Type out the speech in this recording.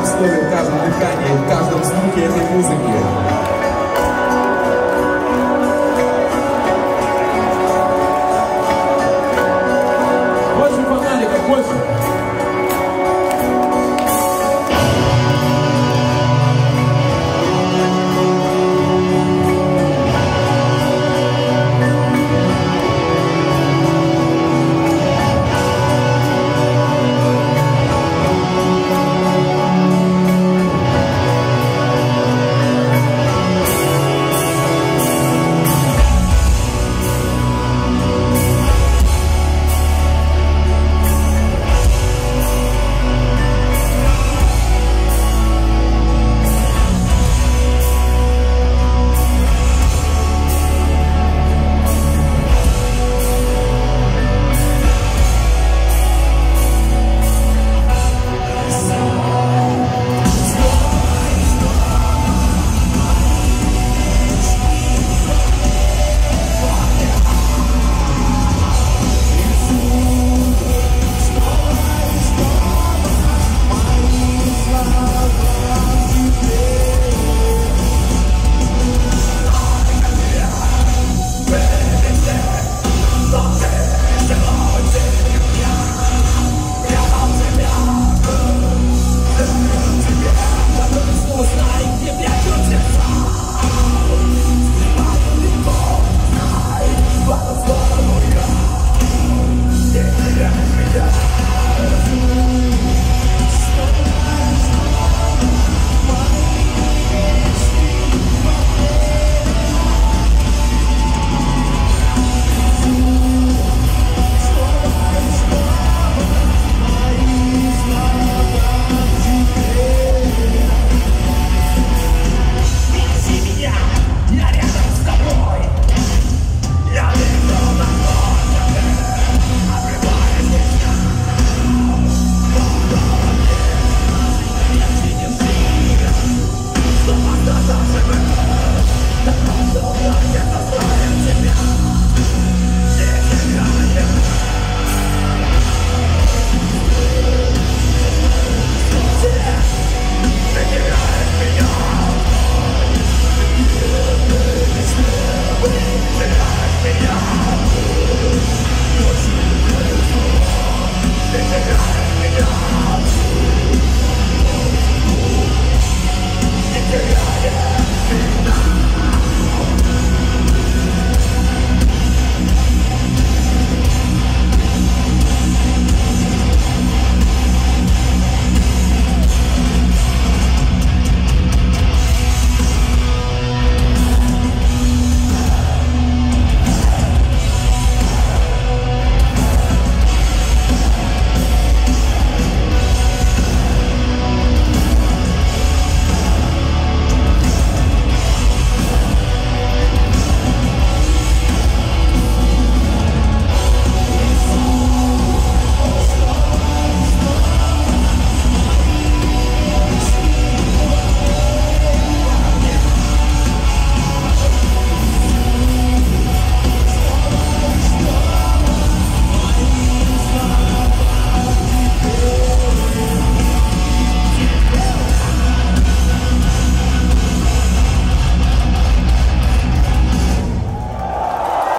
каждом слове, в каждом дыхании, в каждом звуке этой музыки. Больше фонариков, больше.